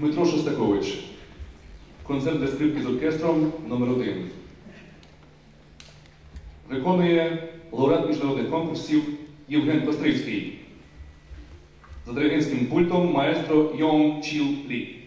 Дмитро Шостакович. Концерт для скрипки з оркестром номер 1 Виконує лауреат міжнародних конкурсів Євген Кострицький. За диригентським пультом маестро Йонг Чіл Лі.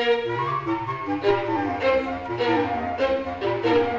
Thank you.